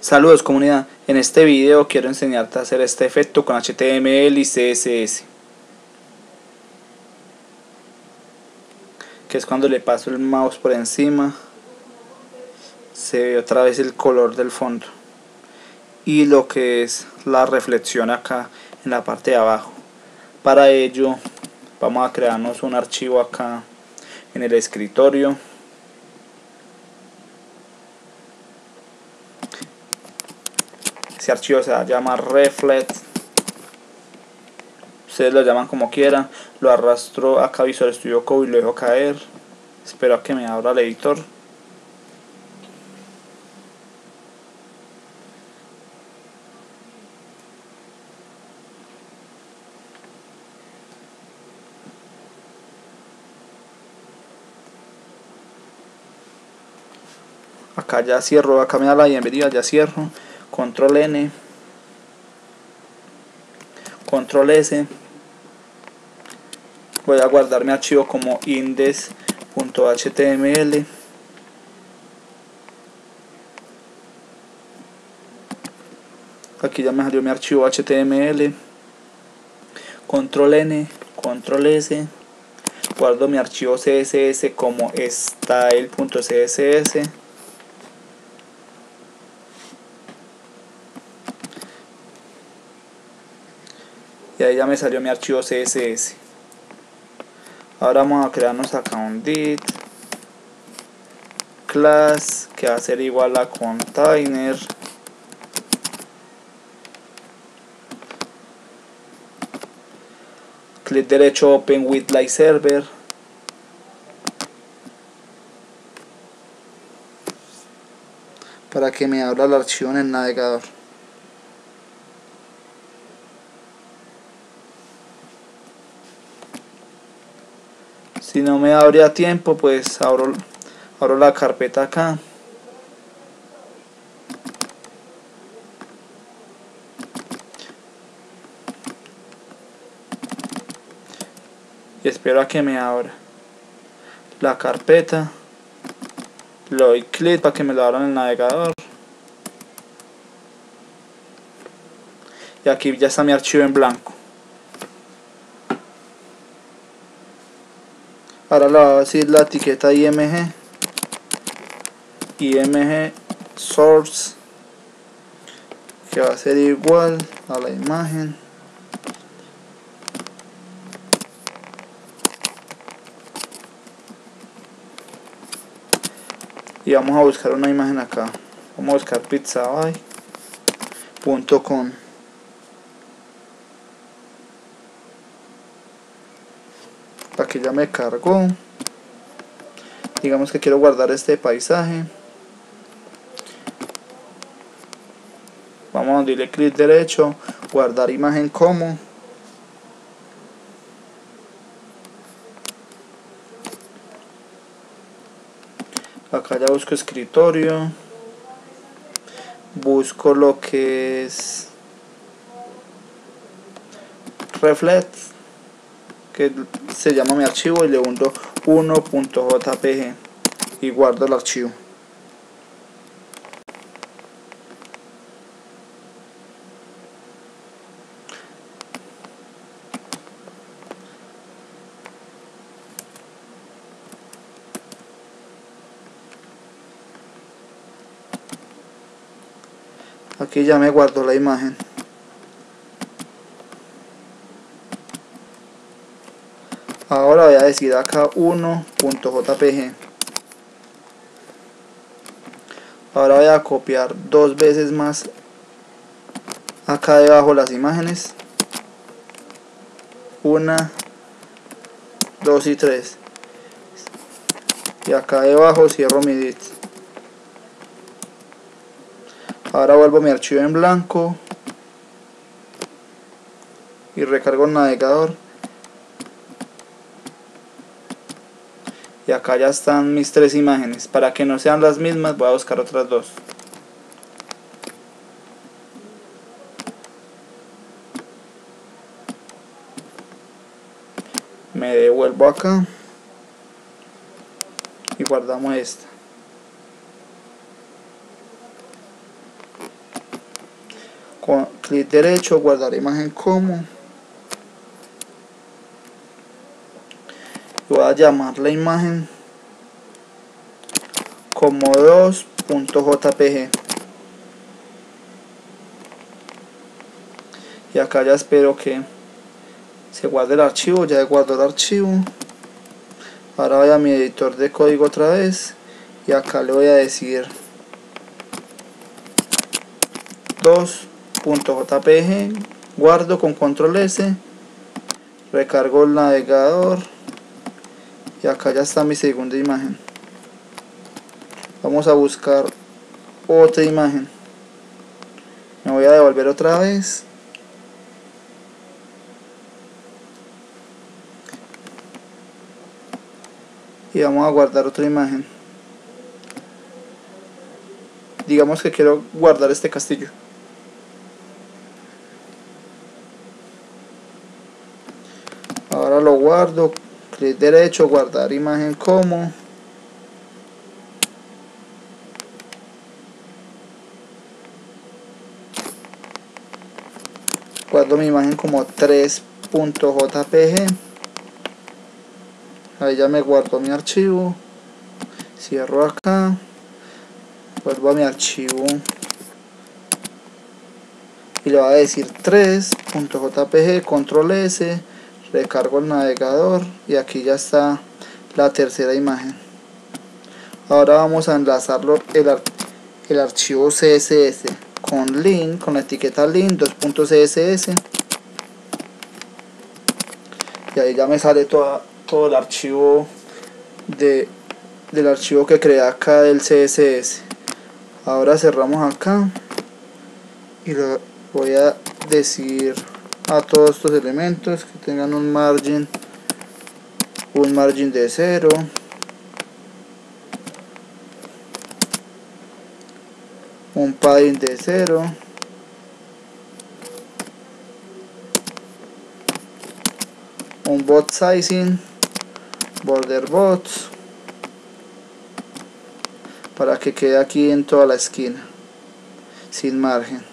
Saludos comunidad, en este video quiero enseñarte a hacer este efecto con HTML y CSS que es cuando le paso el mouse por encima. Se ve otra vez el color del fondo. Y lo que es la reflexión acá en la parte de abajo. Para ello vamos a crearnos un archivo acá en el escritorio ese archivo se llama reflect ustedes lo llaman como quieran. Lo arrastro acá Visual Studio Code y lo dejo caer. Espero a que me abra el editor. Acá ya cierro, acá me da la bienvenida, ya cierro, control N, control S, voy a guardar mi archivo como index.html, aquí ya me salió mi archivo html, control N, control S, guardo mi archivo css como style.css y ahí ya me salió mi archivo css ahora vamos a crearnos acá un dit class que va a ser igual a container. Clic derecho open with live server. Para que me abra el archivo en el navegador si no me abría tiempo pues abro, abro la carpeta acá. Y espero a que me abra la carpeta. Le doy clic para que me lo abra en el navegador. Y aquí ya está mi archivo en blanco ahora le voy a decir la etiqueta img img source que va a ser igual a la imagen. Y vamos a buscar una imagen acá. Vamos a buscar pizzabuy.com ya me cargó. Digamos que quiero guardar este paisaje. Vamos a darle clic derecho guardar imagen como. Acá ya busco escritorio. Busco lo que es reflect que se llama mi archivo y le hundo 1.jpg y guardo el archivo. Aquí ya me guardo la imagen ahora voy a decir acá 1.jpg ahora voy a copiar dos veces más acá debajo las imágenes. Una dos y tres. Y acá debajo cierro mi dit ahora vuelvo a mi archivo en blanco. Y recargo el navegador y acá ya están mis tres imágenes. Para que no sean las mismas voy a buscar otras dos. Me devuelvo acá. Y guardamos esta. Con clic derecho guardar imagen como voy a llamar la imagen como 2.jpg y acá ya espero que se guarde el archivo ya he guardado el archivo. Ahora voy a mi editor de código otra vez y acá le voy a decir 2.jpg guardo con control S recargo el navegador y acá ya está mi segunda imagen. Vamos a buscar otra imagen. Me voy a devolver otra vez. Y vamos a guardar otra imagen. Digamos que quiero guardar este castillo. Ahora lo guardo clic derecho guardar imagen como guardo mi imagen como 3.jpg ahí ya me guardo mi archivo. Cierro acá. Vuelvo a mi archivo. Y le voy a decir 3.jpg control s recargo el navegador y aquí ya está la tercera imagen. Ahora vamos a enlazarlo el, el archivo css con link con la etiqueta link 2.css y ahí ya me sale toda todo el archivo de, del archivo que creé acá del CSS ahora cerramos acá y lo voy a decir a todos estos elementos que tengan un margin un margin de cero. Un padding de cero. Un bot sizing border bots para que quede aquí en toda la esquina sin margen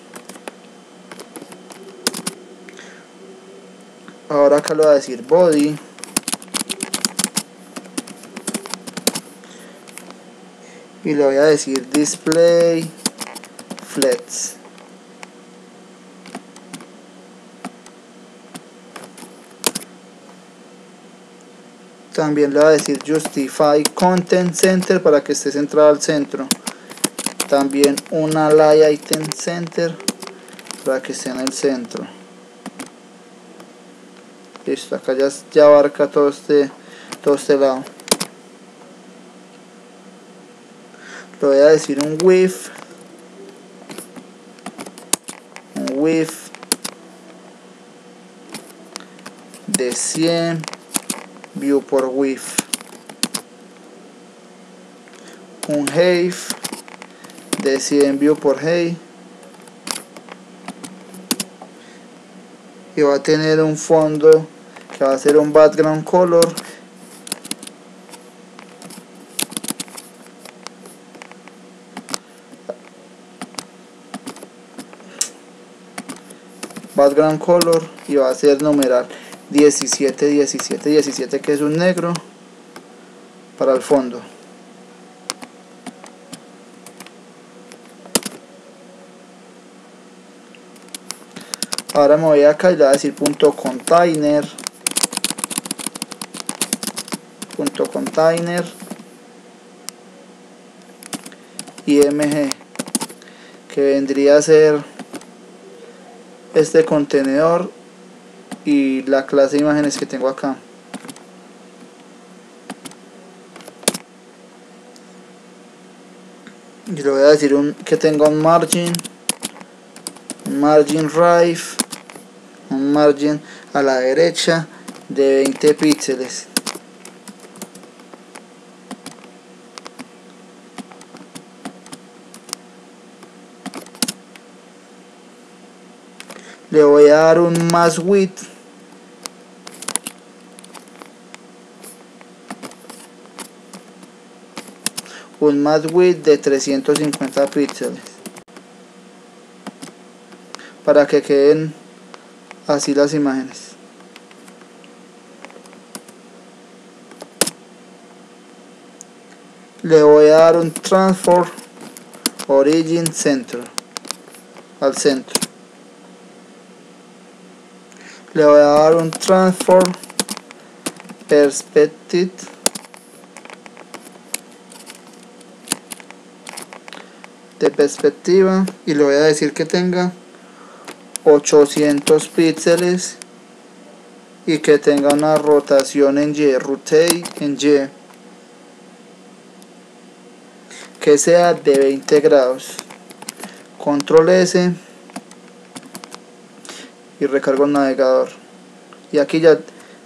ahora acá lo voy a decir body. Y le voy a decir display flats también le va a decir justify content center para que esté centrado al centro. También una lay item center para que esté en el centro listo acá ya, ya abarca todo este todo este lado. Le voy a decir un width un width de 100 view por width un height de 100 view por height y va a tener un fondo que va a ser un background color background color y va a ser numeral 17, 17, 17 que es un negro para el fondo. Ahora me voy acá y le voy a decir punto container container img que vendría a ser este contenedor y la clase de imágenes que tengo acá. Y le voy a decir un, que tenga un margin un margin right un margin a la derecha de 20 píxeles le voy a dar un más width un más width de 350 píxeles. Para que queden así las imágenes. Le voy a dar un transform origin center. Al centro le voy a dar un transform perspective. De perspectiva. Y le voy a decir que tenga 800 píxeles. Y que tenga una rotación en Y, rotate en Y. Que sea de 20 grados. Control S y recargo el navegador. Y aquí ya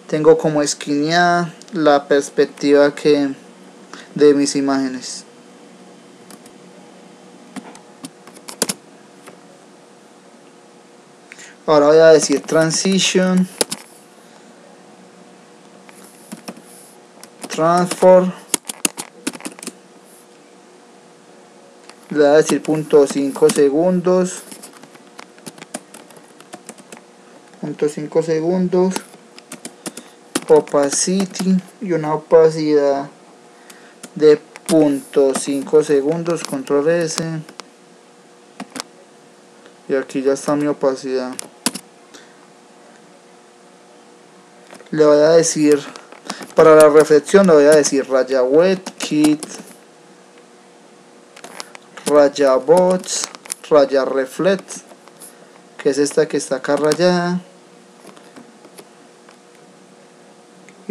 tengo como esquineada la perspectiva que de mis imágenes. Ahora voy a decir transition transform le voy a decir punto 5 segundos punto 5 segundos. Opacity y una opacidad de punto 5 segundos control S. Y aquí ya está mi opacidad. Le voy a decir para la reflexión le voy a decir raya wet kit raya bots raya reflect que es esta que está acá rayada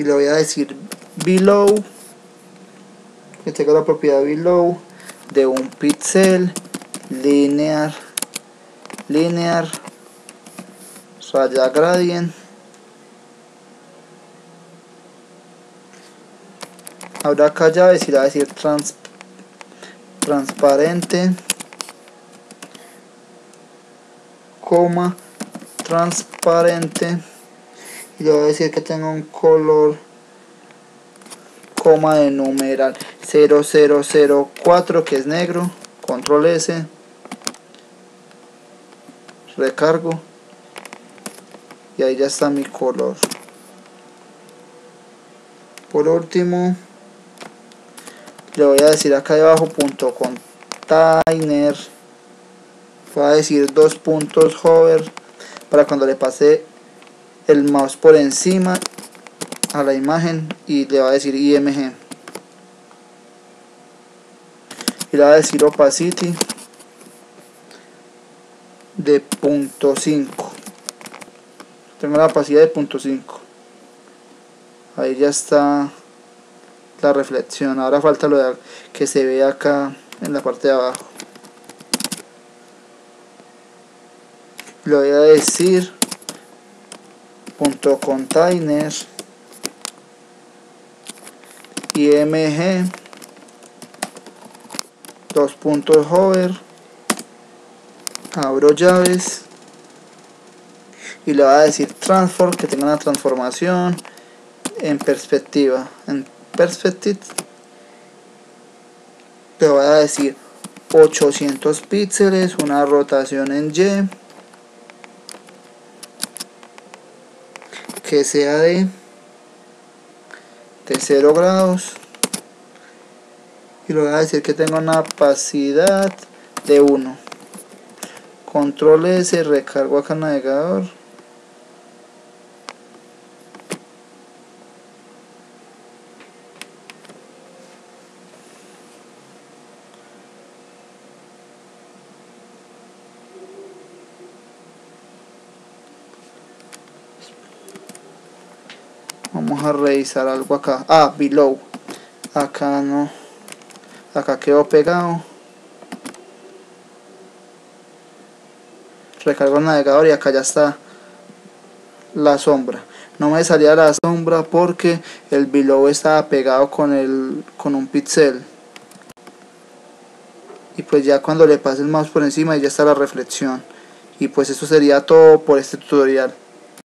y le voy a decir below. Que tenga la propiedad below de un pixel linear linear raya gradient. Ahora acá ya decir a decir trans, transparente coma transparente y le voy a decir que tenga un color coma de numeral 0004 que es negro control S recargo y ahí ya está mi color. Por último le voy a decir acá debajo punto container. Voy a decir dos puntos hover para cuando le pase el mouse por encima a la imagen y le va a decir img y le va a decir opacity de punto 5 tengo la opacidad de punto 5 ahí ya está la reflexión. Ahora falta lo de que se ve acá en la parte de abajo. Le voy a decir punto container img dos puntos hover. Abro llaves y le voy a decir transform que tenga una transformación en perspectiva. En perspective le voy a decir 800 píxeles una rotación en Y que sea de, de 0 grados. Y le voy a decir que tenga una opacidad de 1 control S recargo acá el navegador vamos a revisar algo acá. Ah below. Acá no. Acá quedó pegado. Recargo el navegador y acá ya está la sombra. No me salía la sombra porque el below estaba pegado con el con un pixel y pues ya cuando le pase el mouse por encima ya está la reflexión. Y pues eso sería todo por este tutorial